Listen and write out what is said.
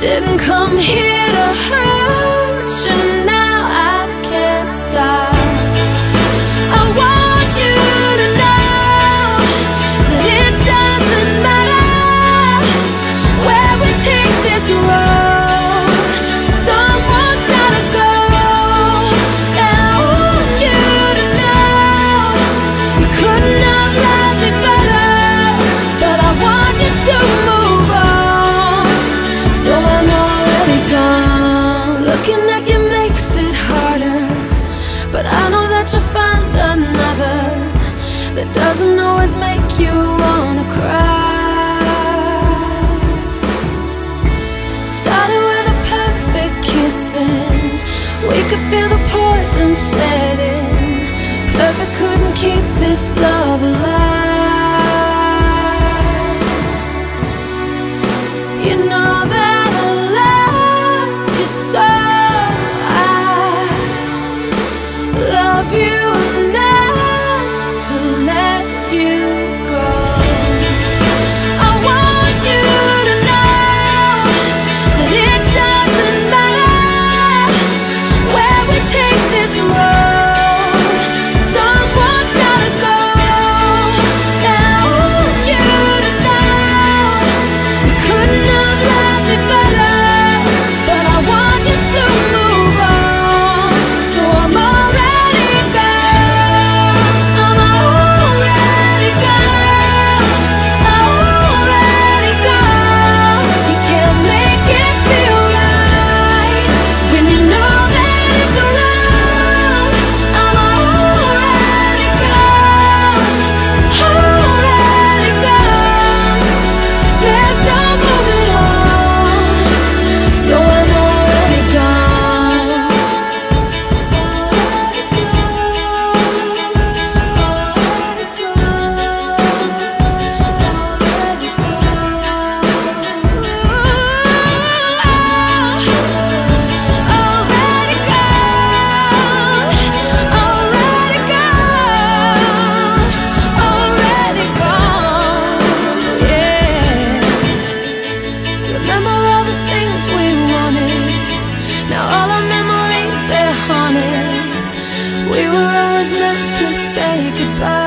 didn't come here To find another that doesn't always make you wanna cry. Started with a perfect kiss, then we could feel the poison setting. Perfect couldn't keep this love alive. You know that I love you so. love you enough to let you to say goodbye.